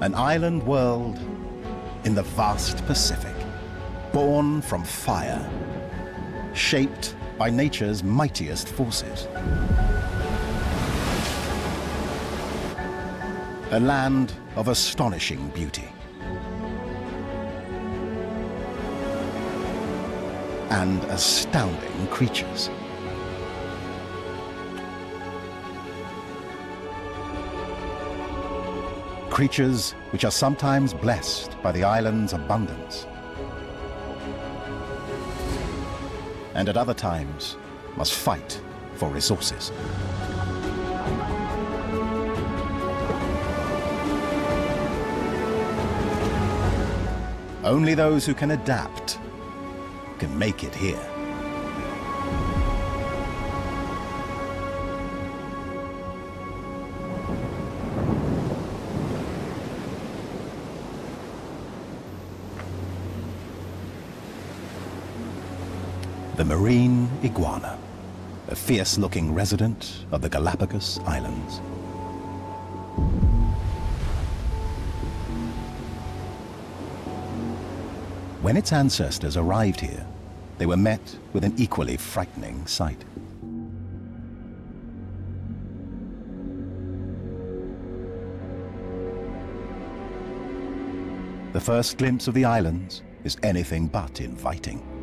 An island world in the vast Pacific, born from fire, shaped by nature's mightiest forces. A land of astonishing beauty. And astounding creatures. Creatures which are sometimes blessed by the island's abundance. And at other times must fight for resources. Only those who can adapt can make it here. Marine iguana, a fierce-looking resident of the Galapagos Islands. When its ancestors arrived here, they were met with an equally frightening sight. The first glimpse of the islands is anything but inviting.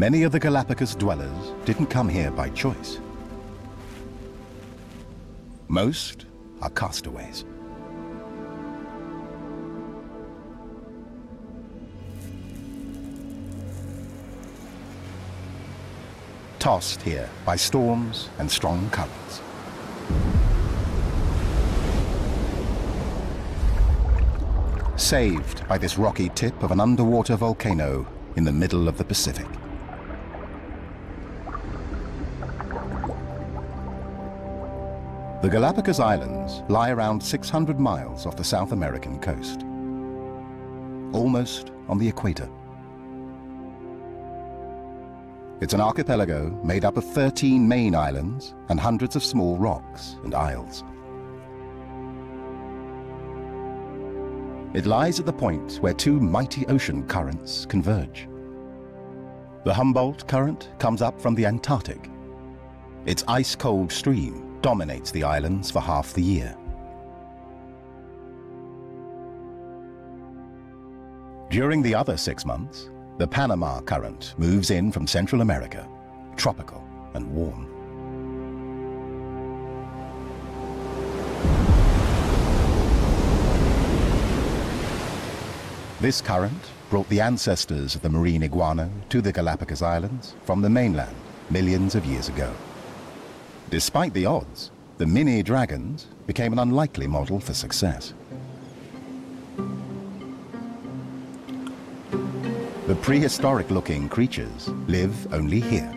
Many of the Galapagos dwellers didn't come here by choice. Most are castaways. Tossed here by storms and strong currents. Saved by this rocky tip of an underwater volcano in the middle of the Pacific. The Galapagos Islands lie around 600 miles off the South American coast, almost on the equator. It's an archipelago made up of 13 main islands and hundreds of small rocks and isles. It lies at the point where two mighty ocean currents converge. The Humboldt Current comes up from the Antarctic. Its ice-cold stream dominates the islands for half the year. During the other six months, the Panama Current moves in from Central America, tropical and warm. This current brought the ancestors of the marine iguana to the Galapagos Islands from the mainland millions of years ago. Despite the odds, the mini dragons became an unlikely model for success. The prehistoric-looking creatures live only here.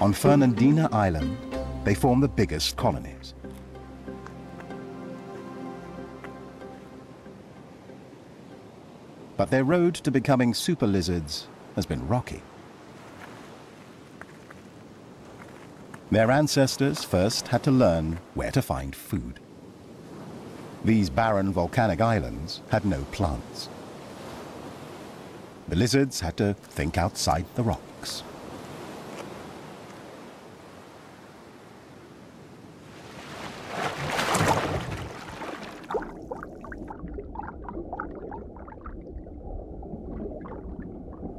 On Fernandina Island, they form the biggest colonies. But their road to becoming super lizards has been rocky. Their ancestors first had to learn where to find food. These barren volcanic islands had no plants. The lizards had to think outside the rocks.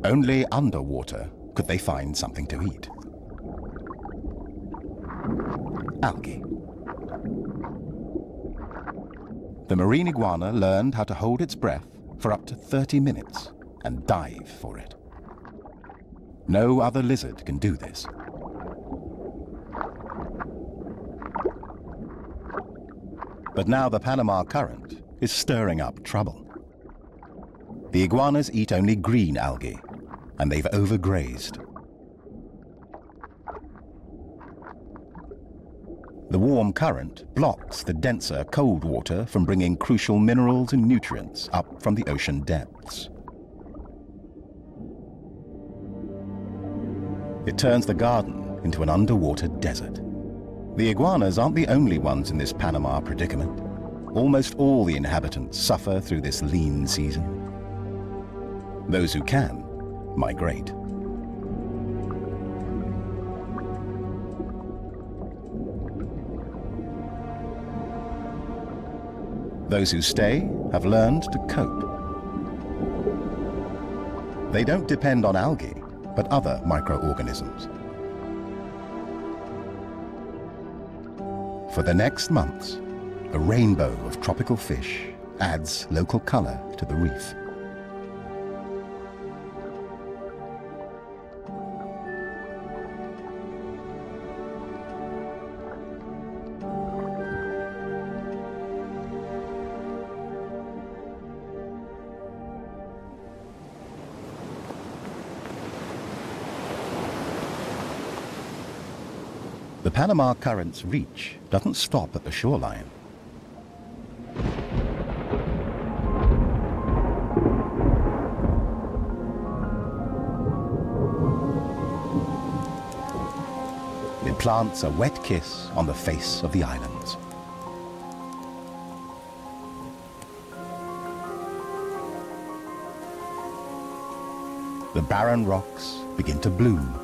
Only underwater could they find something to eat. Algae. The marine iguana learned how to hold its breath for up to 30 minutes and dive for it. No other lizard can do this. But now the Panama Current is stirring up trouble. The iguanas eat only green algae, and they've overgrazed. The warm current blocks the denser cold water from bringing crucial minerals and nutrients up from the ocean depths. It turns the garden into an underwater desert. The iguanas aren't the only ones in this Panama predicament. Almost all the inhabitants suffer through this lean season. Those who can migrate. Those who stay have learned to cope. They don't depend on algae, but other microorganisms. For the next months, a rainbow of tropical fish adds local color to the reef. The Panama Current's reach doesn't stop at the shoreline. It plants a wet kiss on the face of the islands. The barren rocks begin to bloom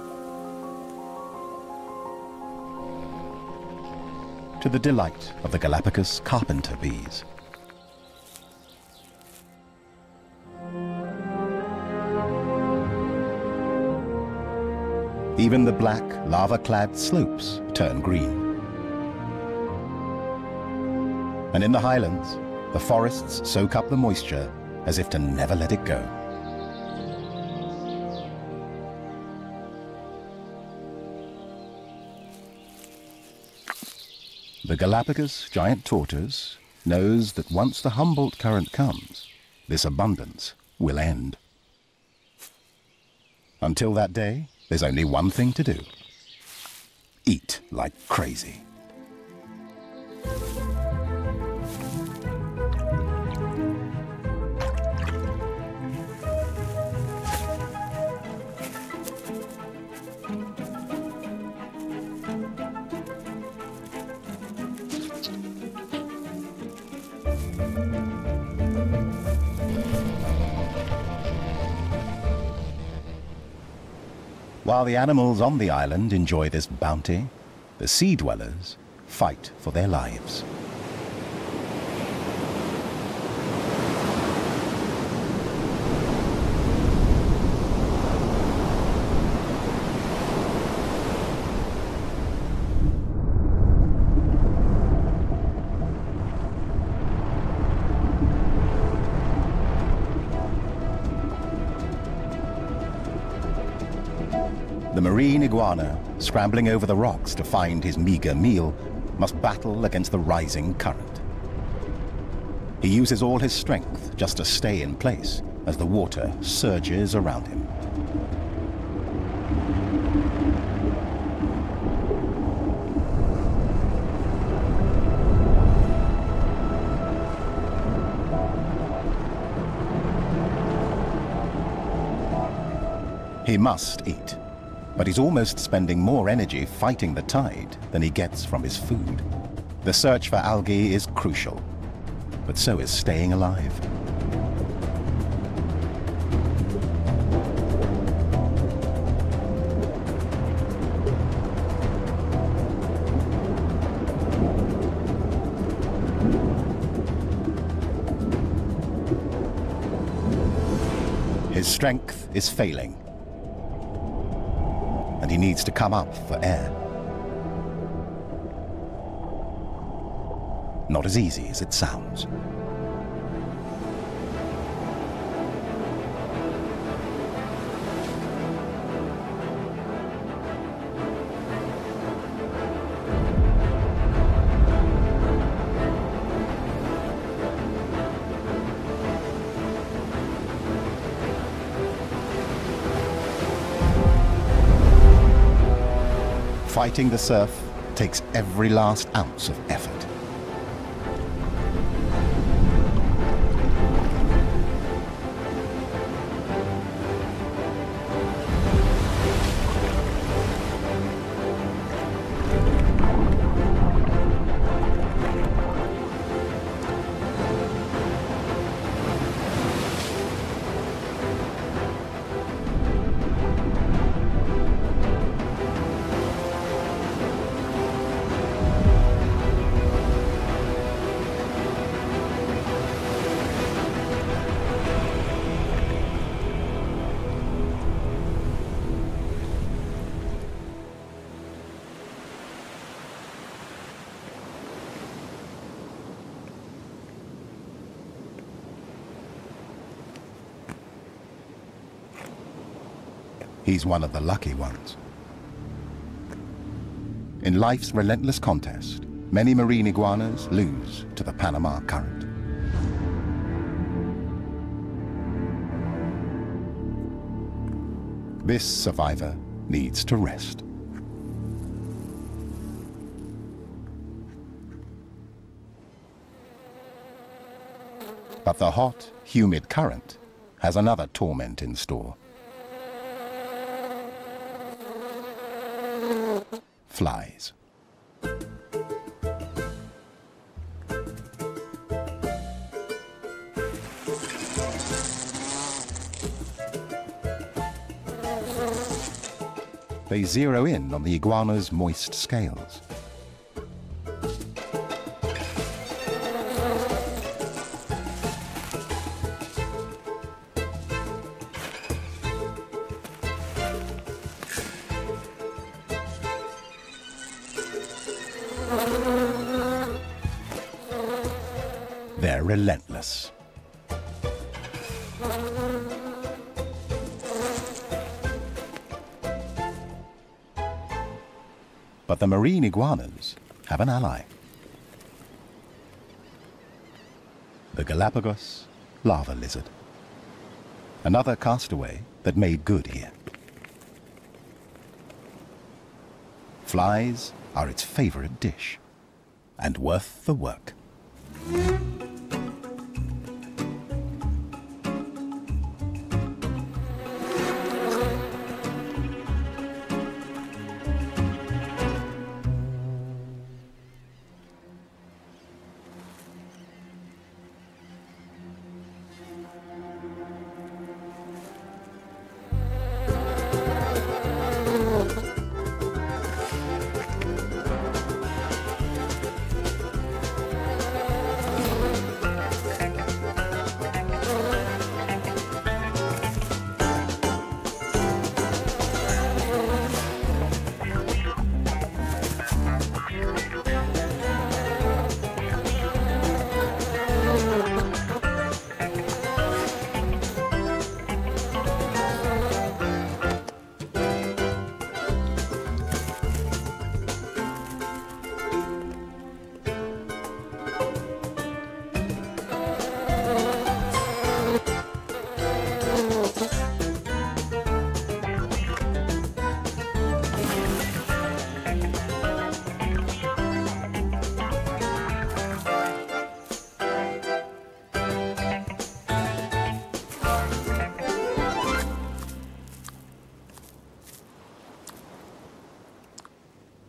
to the delight of the Galapagos carpenter bees. Even the black, lava-clad slopes turn green. And in the highlands, the forests soak up the moisture as if to never let it go. The Galapagos giant tortoise knows that once the Humboldt current comes, this abundance will end. Until that day, there's only one thing to do. Eat like crazy. While the animals on the island enjoy this bounty, the sea dwellers fight for their lives. Scrambling over the rocks to find his meager meal, must battle against the rising current. He uses all his strength just to stay in place as the water surges around him. He must eat but he's almost spending more energy fighting the tide than he gets from his food. The search for algae is crucial, but so is staying alive. His strength is failing and he needs to come up for air. Not as easy as it sounds. Fighting the surf takes every last ounce of effort. He's one of the lucky ones. In life's relentless contest, many marine iguanas lose to the Panama current. This survivor needs to rest. But the hot, humid current has another torment in store. Flies. They zero in on the iguana's moist scales. But the marine iguanas have an ally. The Galapagos lava lizard. Another castaway that made good here. Flies are its favorite dish and worth the work.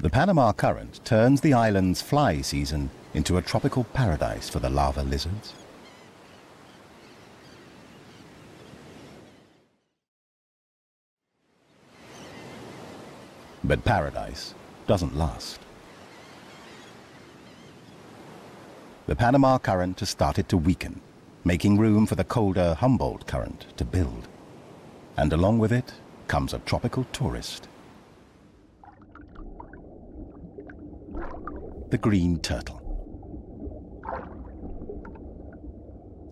The Panama Current turns the island's fly season into a tropical paradise for the lava lizards. But paradise doesn't last. The Panama Current has started to weaken, making room for the colder Humboldt Current to build. And along with it comes a tropical tourist. The green turtle.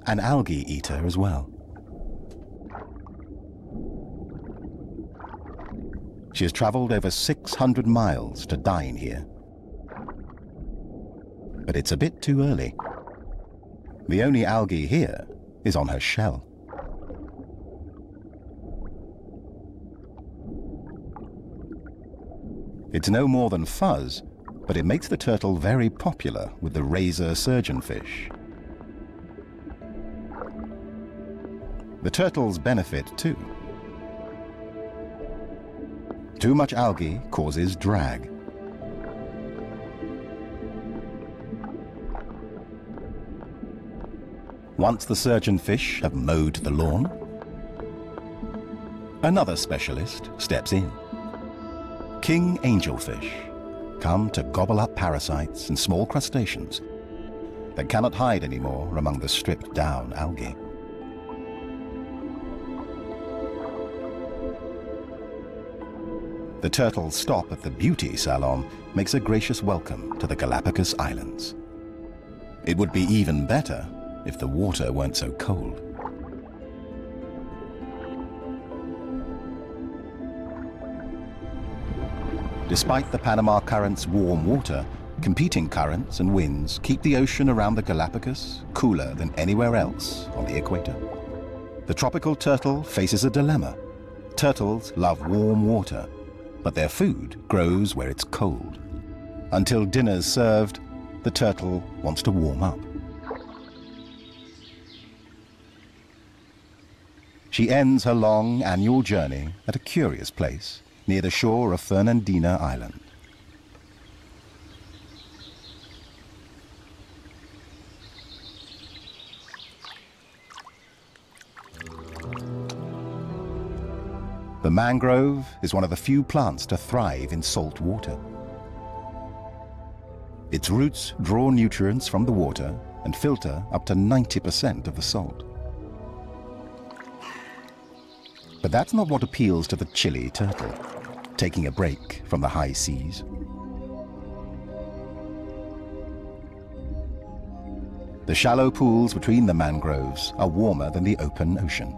An algae eater as well. She has travelled over 600 miles to dine here. But it's a bit too early. The only algae here is on her shell. It's no more than fuzz, but it makes the turtle very popular with the razor surgeonfish. The turtles benefit too. Too much algae causes drag. Once the surgeonfish have mowed the lawn, another specialist steps in. King angelfish come to gobble up parasites and small crustaceans that cannot hide anymore among the stripped down algae. The turtle's stop at the beauty salon makes a gracious welcome to the Galapagos Islands. It would be even better if the water weren't so cold. Despite the Panama Current's warm water, competing currents and winds keep the ocean around the Galapagos cooler than anywhere else on the equator. The tropical turtle faces a dilemma. Turtles love warm water, but their food grows where it's cold. Until dinner's served, the turtle wants to warm up. She ends her long annual journey at a curious place near the shore of Fernandina Island. The mangrove is one of the few plants to thrive in salt water. Its roots draw nutrients from the water and filter up to 90% of the salt. But that's not what appeals to the chilly turtle, taking a break from the high seas. The shallow pools between the mangroves are warmer than the open ocean.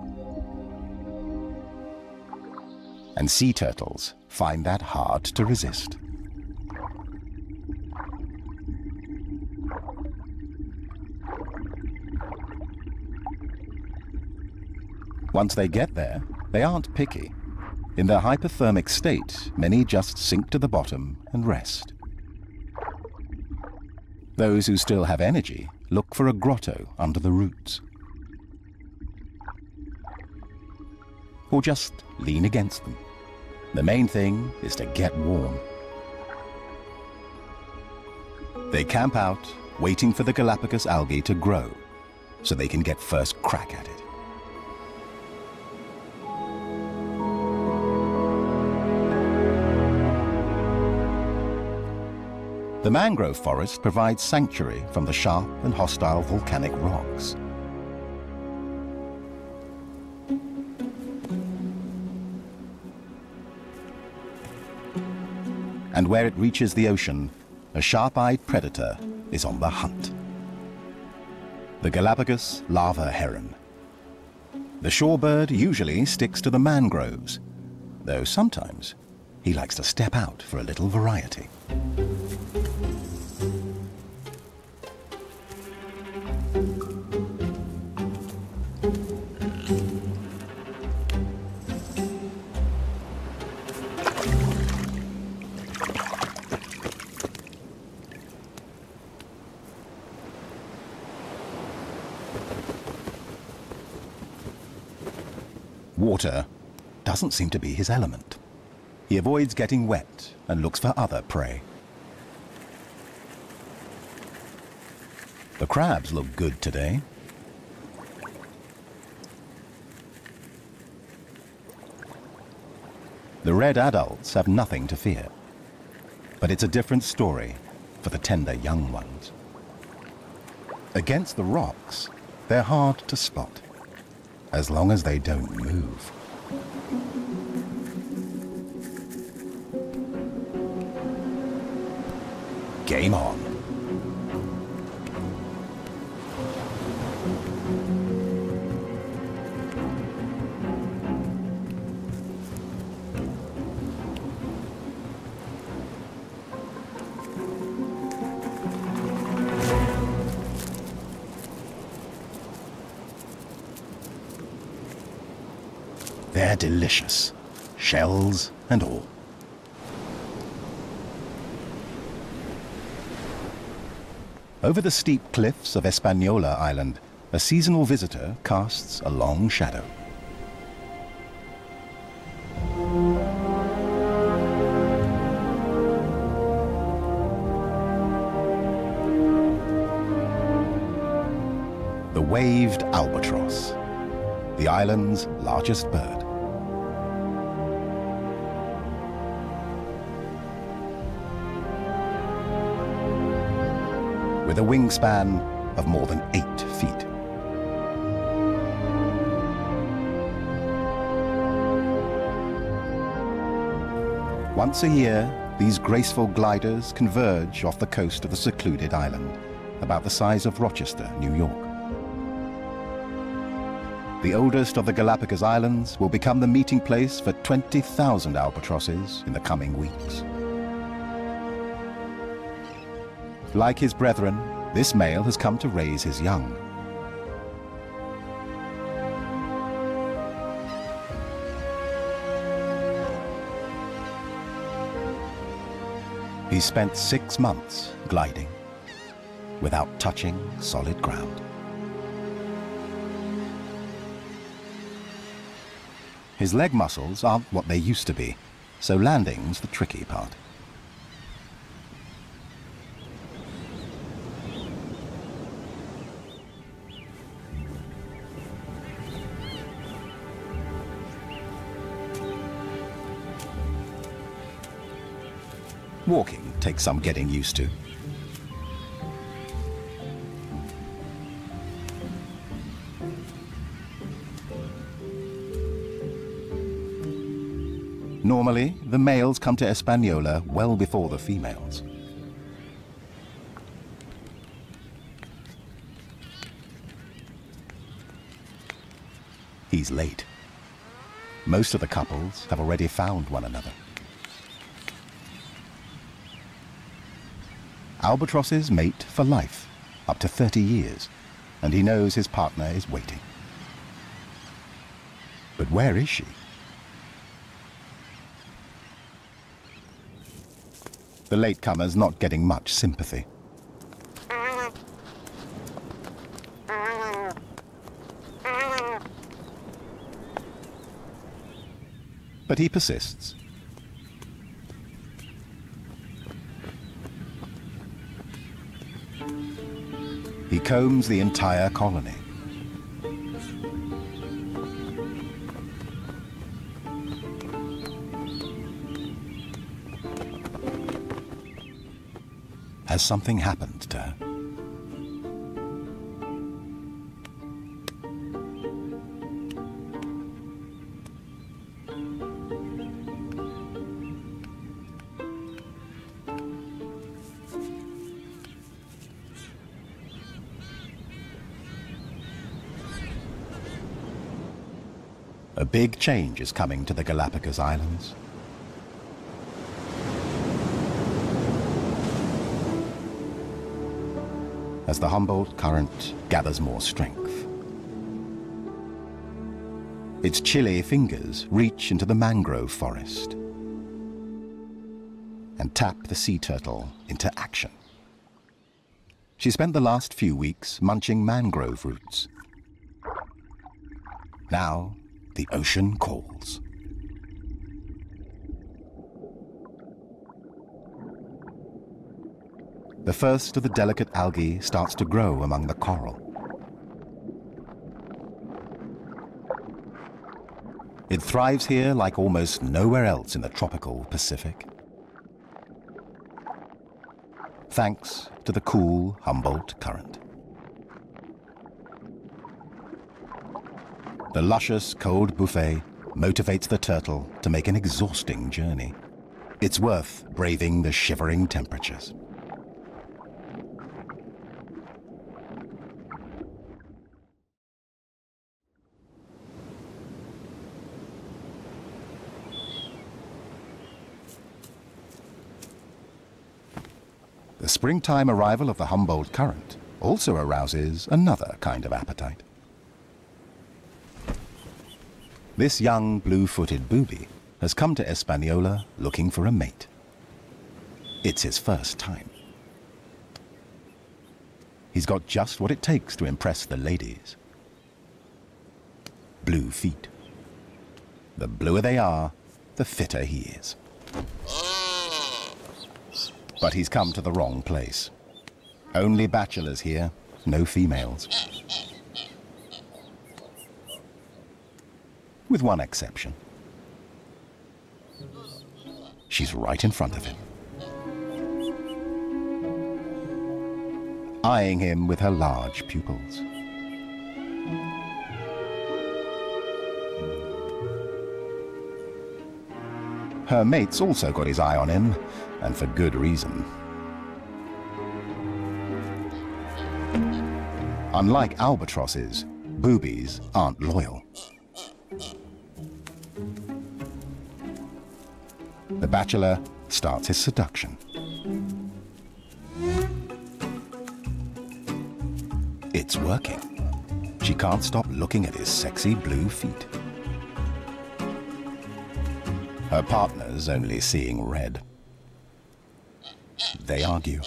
And sea turtles find that hard to resist. Once they get there, they aren't picky. In their hypothermic state, many just sink to the bottom and rest. Those who still have energy look for a grotto under the roots. Or just lean against them. The main thing is to get warm. They camp out, waiting for the Galapagos algae to grow, so they can get first crack at it. The mangrove forest provides sanctuary from the sharp and hostile volcanic rocks. And where it reaches the ocean, a sharp-eyed predator is on the hunt. The Galapagos lava heron. The shorebird usually sticks to the mangroves, though sometimes he likes to step out for a little variety. Water doesn't seem to be his element. He avoids getting wet and looks for other prey. The crabs look good today. The red adults have nothing to fear. But it's a different story for the tender young ones. Against the rocks, they're hard to spot, as long as they don't move. Game on. delicious, shells and all. Over the steep cliffs of Espanola Island, a seasonal visitor casts a long shadow. The waved albatross, the island's largest bird. With a wingspan of more than eight feet. Once a year, these graceful gliders converge off the coast of the secluded island, about the size of Rochester, New York. The oldest of the Galapagos Islands will become the meeting place for 20,000 albatrosses in the coming weeks. Like his brethren, this male has come to raise his young. He spent six months gliding without touching solid ground. His leg muscles aren't what they used to be, so landing's the tricky part. Walking takes some getting used to. Normally, the males come to Espanola well before the females. He's late. Most of the couples have already found one another. Albatrosses mate for life, up to 30 years, and he knows his partner is waiting. But where is she? The latecomer's not getting much sympathy. But he persists. Combs the entire colony. Has something happened to her? A big change is coming to the Galapagos Islands. As the Humboldt Current gathers more strength. Its chilly fingers reach into the mangrove forest and tap the sea turtle into action. She spent the last few weeks munching mangrove roots. Now the ocean calls. The first of the delicate algae starts to grow among the coral. It thrives here like almost nowhere else in the tropical Pacific. Thanks to the cool Humboldt Current. The luscious cold buffet motivates the turtle to make an exhausting journey. It's worth braving the shivering temperatures. The springtime arrival of the Humboldt Current also arouses another kind of appetite. This young blue-footed booby has come to Espanola looking for a mate. It's his first time. he's got just what it takes to impress the ladies. Blue feet. The bluer they are, the fitter he is. But he's come to the wrong place. Only bachelors here, no females. With one exception. She's right in front of him. Eyeing him with her large pupils. Her mate's also got his eye on him, and for good reason. Unlike albatrosses, boobies aren't loyal. Bachelor starts his seduction. It's working. She can't stop looking at his sexy blue feet. Her partner's only seeing red. They argue.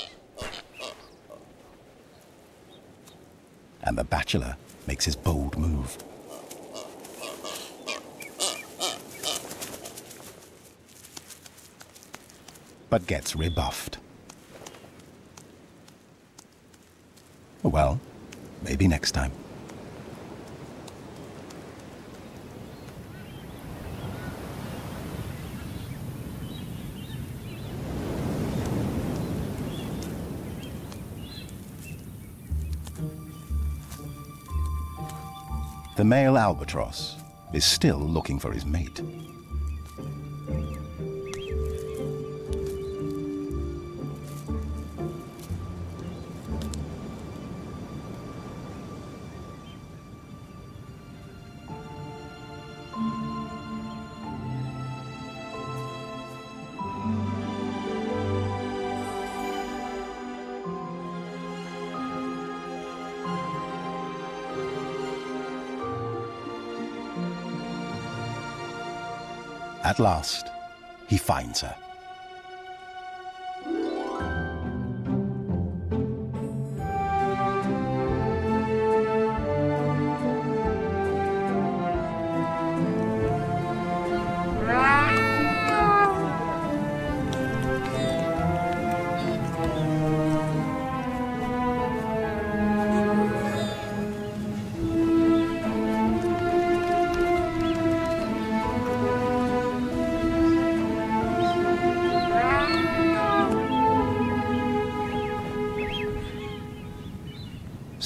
And the bachelor makes his bold move. But gets rebuffed. Well, maybe next time. The male albatross is still looking for his mate. At last, he finds her.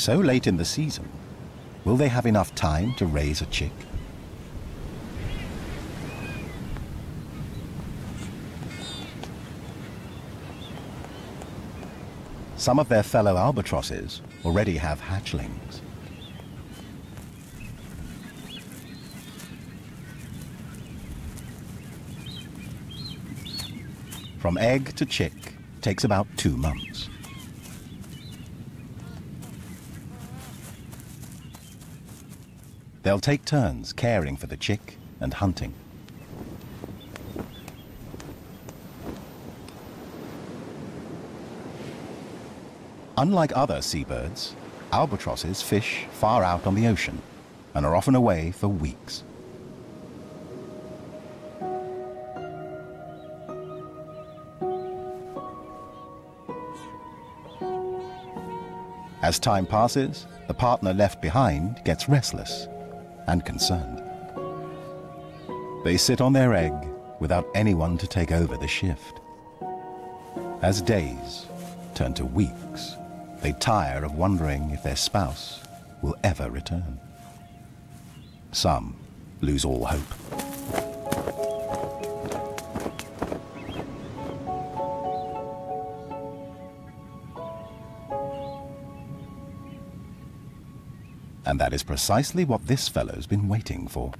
So late in the season, will they have enough time to raise a chick? Some of their fellow albatrosses already have hatchlings. From egg to chick takes about two months. They'll take turns caring for the chick and hunting. Unlike other seabirds, albatrosses fish far out on the ocean and are often away for weeks. As time passes, the partner left behind gets restless and concerned. They sit on their egg without anyone to take over the shift. As days turn to weeks, they tire of wondering if their spouse will ever return. Some lose all hope. And that is precisely what this fellow's been waiting for.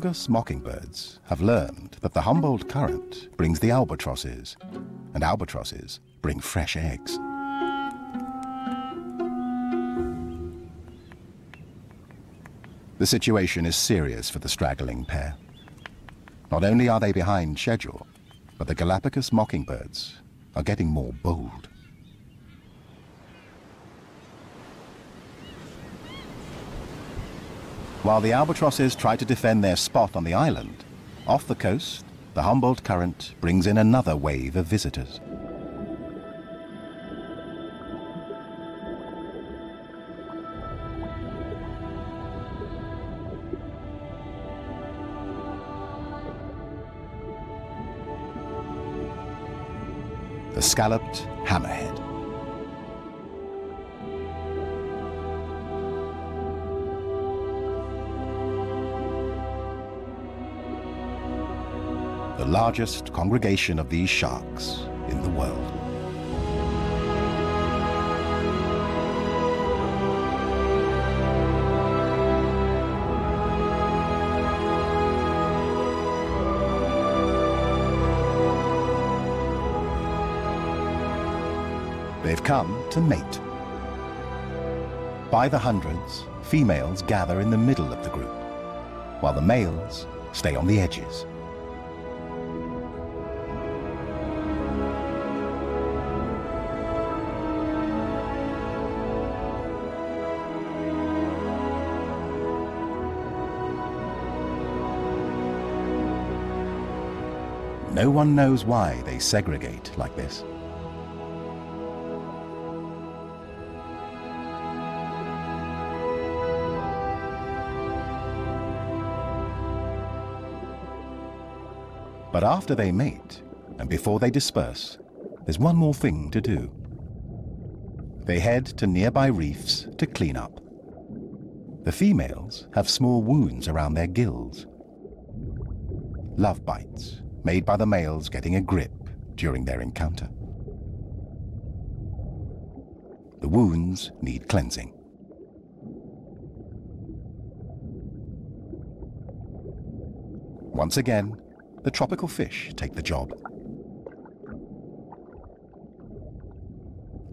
Galapagos mockingbirds have learned that the Humboldt Current brings the albatrosses, and albatrosses bring fresh eggs. The situation is serious for the straggling pair. Not only are they behind schedule, but the Galapagos mockingbirds are getting more bold. While the albatrosses try to defend their spot on the island, off the coast, the Humboldt Current brings in another wave of visitors. The scalloped hammerhead. The largest congregation of these sharks in the world. They've come to mate. By the hundreds, females gather in the middle of the group, while the males stay on the edges. No one knows why they segregate like this. But after they mate, and before they disperse, there's one more thing to do. They head to nearby reefs to clean up. The females have small wounds around their gills. Love bites, made by the males getting a grip during their encounter. The wounds need cleansing. Once again, the tropical fish take the job.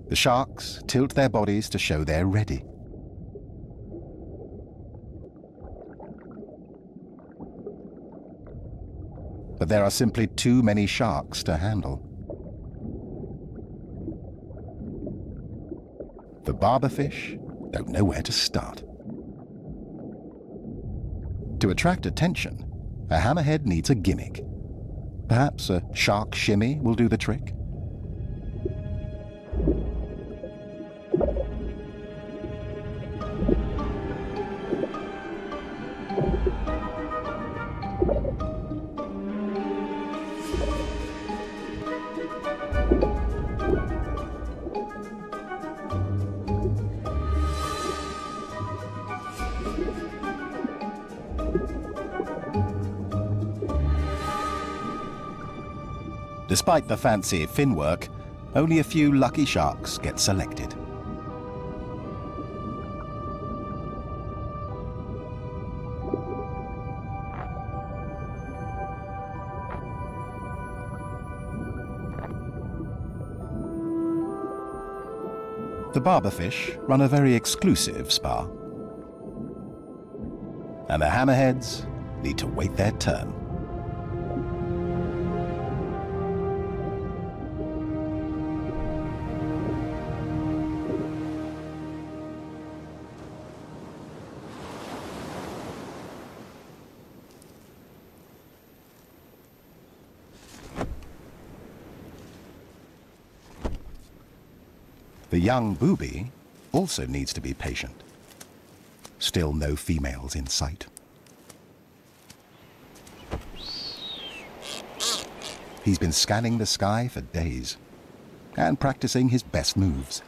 The sharks tilt their bodies to show they're ready. But there are simply too many sharks to handle. The barberfish don't know where to start. To attract attention, a hammerhead needs a gimmick. Perhaps a shark shimmy will do the trick? Despite the fancy fin work, only a few lucky sharks get selected. The barberfish run a very exclusive spa. And the hammerheads need to wait their turn. The young booby also needs to be patient. Still no females in sight. He's been scanning the sky for days and practicing his best moves.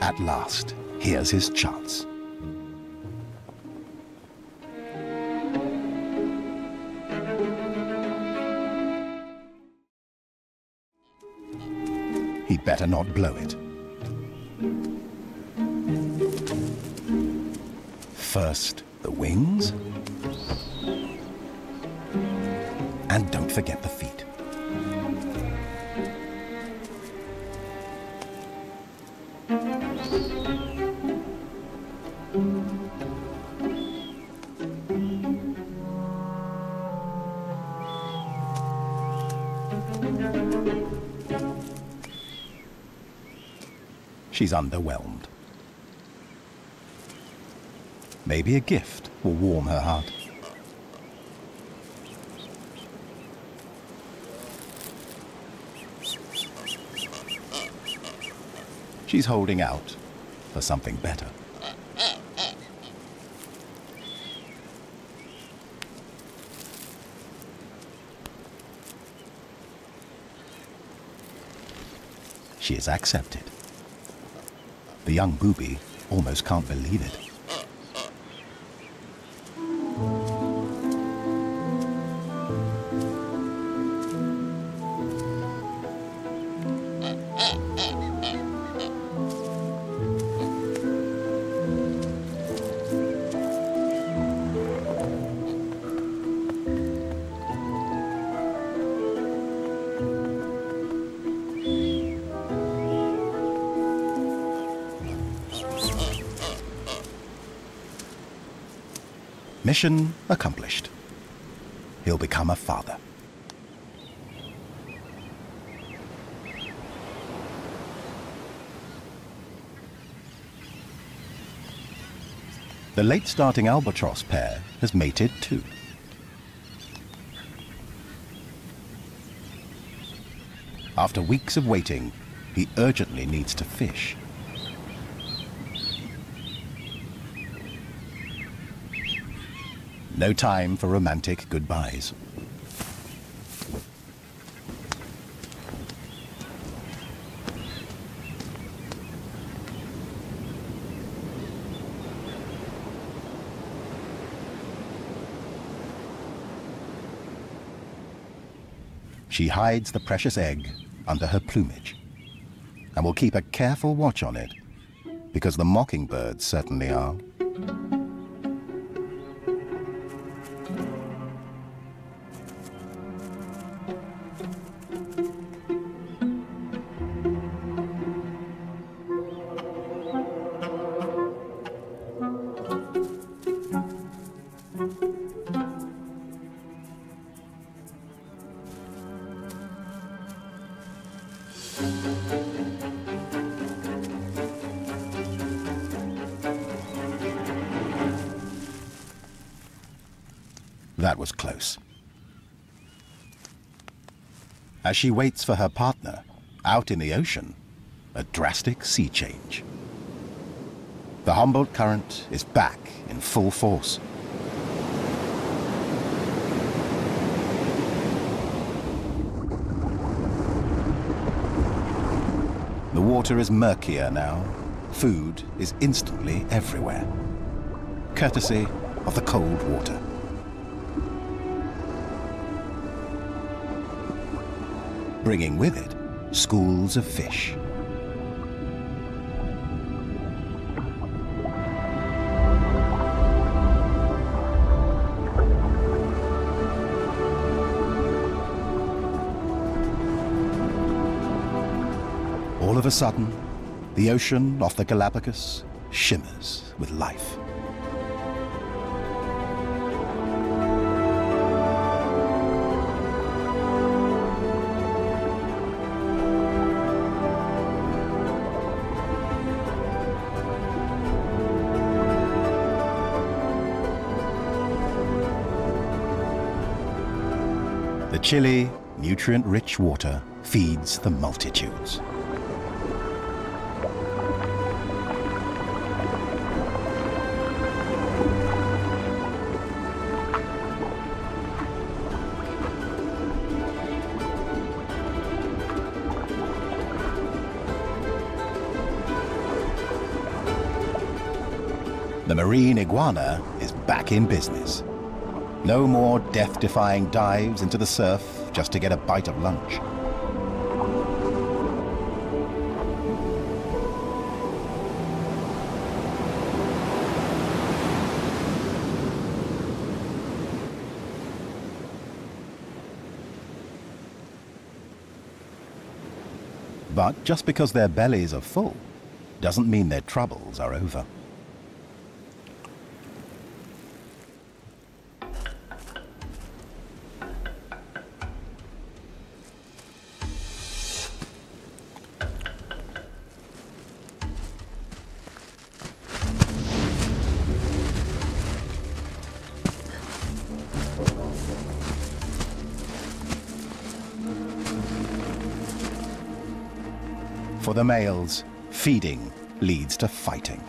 At last, here's his chance. Better not blow it. First, the wings. And don't forget the She's underwhelmed. Maybe a gift will warm her heart. She's holding out for something better. She is accepted. The young booby almost can't believe it. Mission accomplished. He'll become a father. The late starting albatross pair has mated too. After weeks of waiting, he urgently needs to fish. No time for romantic goodbyes. She hides the precious egg under her plumage and will keep a careful watch on it because the mockingbirds certainly are. As she waits for her partner, out in the ocean, a drastic sea change. The Humboldt current is back in full force. The water is murkier now. Food is instantly everywhere. Courtesy of the cold water. Bringing with it schools of fish. All of a sudden, the ocean off the Galapagos shimmers with life. Chilly, nutrient-rich water feeds the multitudes. The marine iguana is back in business. No more death-defying dives into the surf just to get a bite of lunch. But just because their bellies are full doesn't mean their troubles are over. For the males, feeding leads to fighting.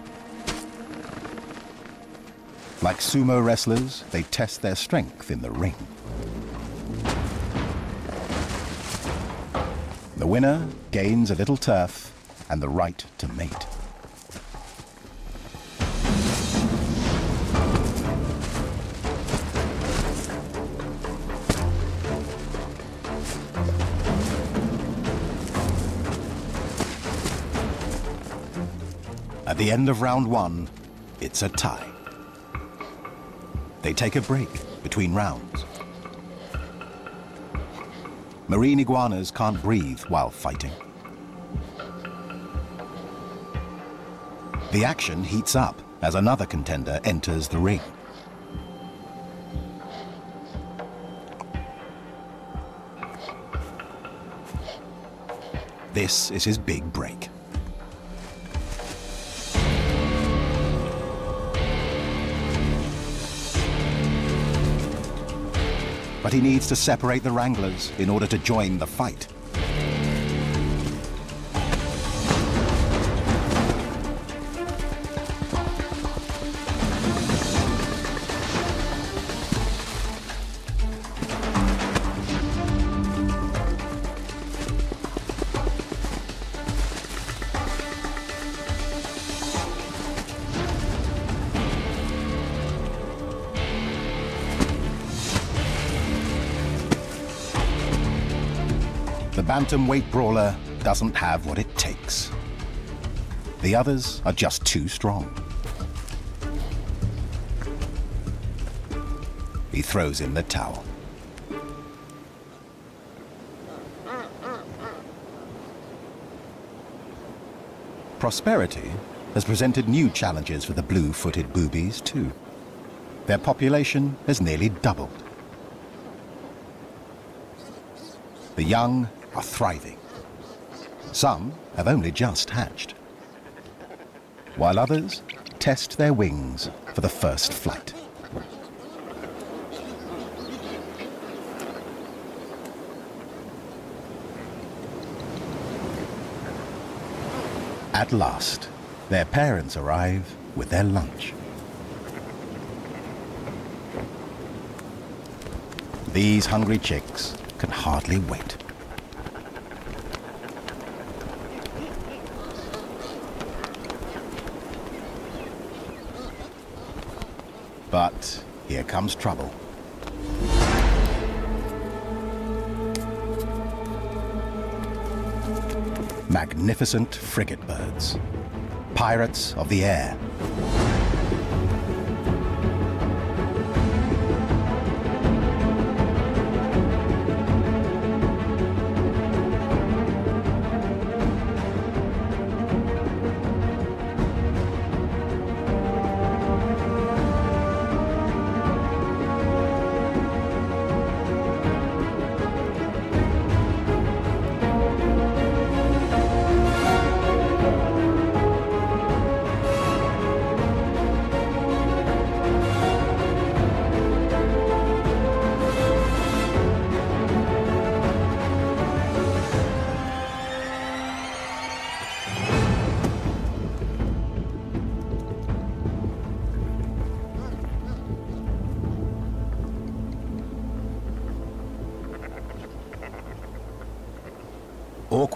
Like sumo wrestlers, they test their strength in the ring. The winner gains a little turf and the right to mate. The end of round one, it's a tie. They take a break between rounds. Marine iguanas can't breathe while fighting. The action heats up as another contender enters the ring. This is his big break. But he needs to separate the wranglers in order to join the fight. Bantamweight brawler doesn't have what it takes. The others are just too strong. He throws in the towel. Prosperity has presented new challenges for the blue-footed boobies too. Their population has nearly doubled. The young are thriving. Some have only just hatched, while others test their wings for the first flight. At last, their parents arrive with their lunch. These hungry chicks can hardly wait. But here comes trouble. Magnificent frigate birds. Pirates of the air.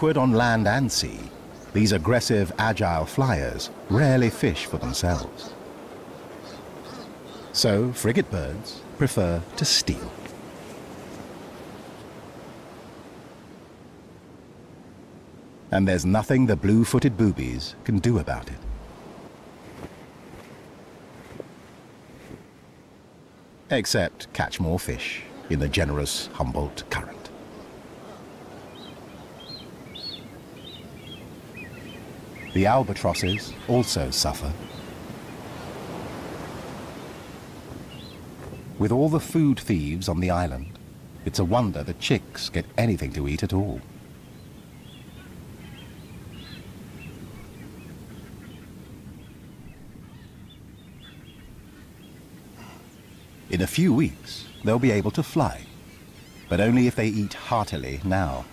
On land and sea, these aggressive, agile flyers rarely fish for themselves. So frigate birds prefer to steal. And there's nothing the blue-footed boobies can do about it. Except catch more fish in the generous Humboldt current. The albatrosses also suffer. With all the food thieves on the island, it's a wonder the chicks get anything to eat at all. In a few weeks, they'll be able to fly, but only if they eat heartily now.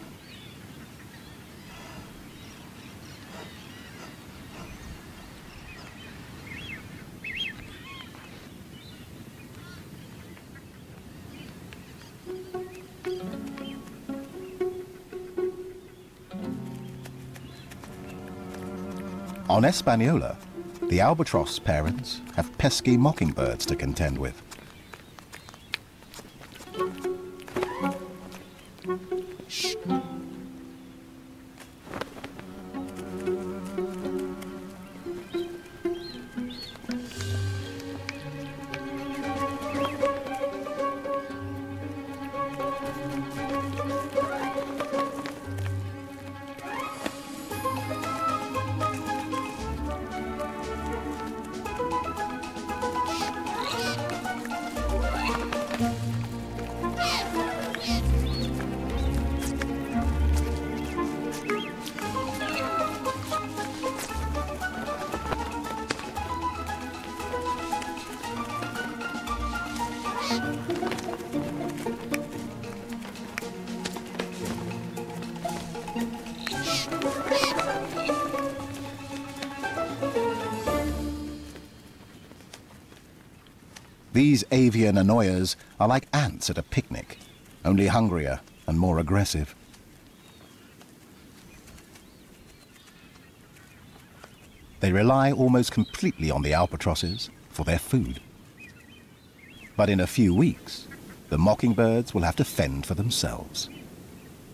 On Española, the albatross parents have pesky mockingbirds to contend with. These avian annoyers are like ants at a picnic, only hungrier and more aggressive. They rely almost completely on the albatrosses for their food. But in a few weeks, the mockingbirds will have to fend for themselves.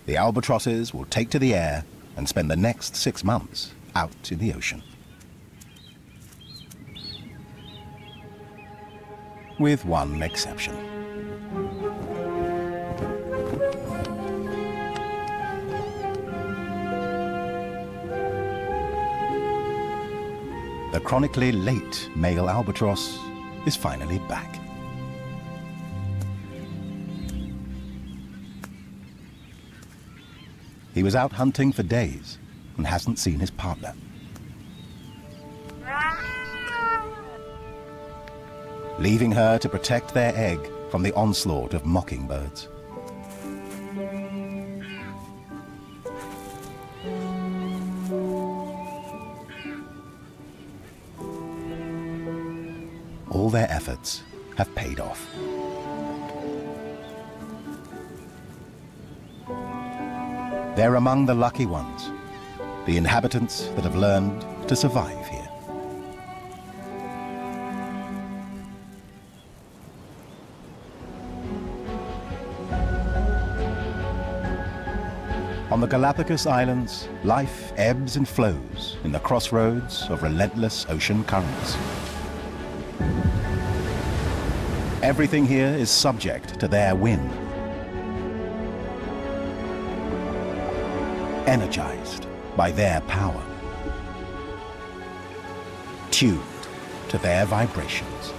The albatrosses will take to the air and spend the next six months out in the ocean. With one exception. The chronically late male albatross is finally back. He was out hunting for days and hasn't seen his partner. Leaving her to protect their egg from the onslaught of mockingbirds. All their efforts have paid off. They're among the lucky ones, the inhabitants that have learned to survive here. On the Galapagos Islands, life ebbs and flows in the crossroads of relentless ocean currents. Everything here is subject to their whim. Energized by their power. Tuned to their vibrations.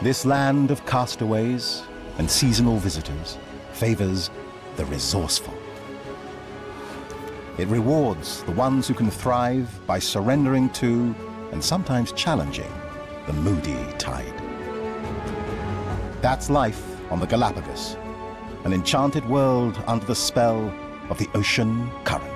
This land of castaways and seasonal visitors favors the resourceful. It rewards the ones who can thrive by surrendering to, and sometimes challenging, the moody tide. That's life on the Galapagos, an enchanted world under the spell of the ocean current.